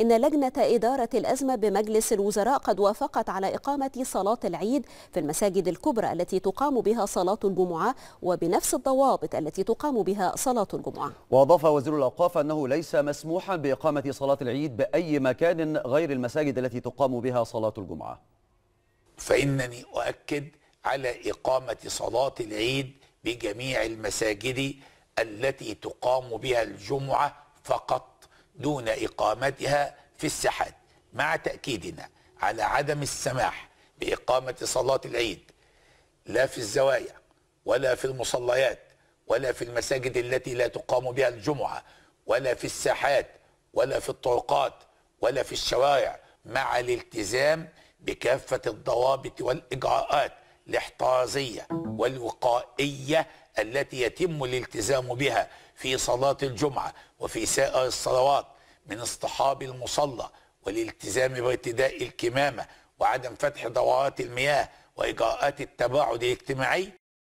إن لجنة إدارة الأزمة بمجلس الوزراء قد وافقت على إقامة صلاة العيد في المساجد الكبرى التي تقام بها صلاة الجمعة وبنفس الضوابط التي تقام بها صلاة الجمعة. وأضاف وزير الأوقاف أنه ليس مسموحا بإقامة صلاة العيد بأي مكان غير المساجد التي تقام بها صلاة الجمعة. فإنني أؤكد على إقامة صلاة العيد بجميع المساجد التي تقام بها الجمعة فقط. دون إقامتها في الساحات مع تأكيدنا على عدم السماح بإقامة صلاة العيد لا في الزوايا ولا في المصليات ولا في المساجد التي لا تقام بها الجمعة ولا في الساحات ولا في الطرقات ولا في الشوارع مع الالتزام بكافة الضوابط والإجراءات الإحترازية والوقائية التي يتم الالتزام بها في صلاة الجمعة وفي سائر الصلوات من اصطحاب المصلى والالتزام بارتداء الكمامة وعدم فتح دورات المياه وإجراءات التباعد الاجتماعي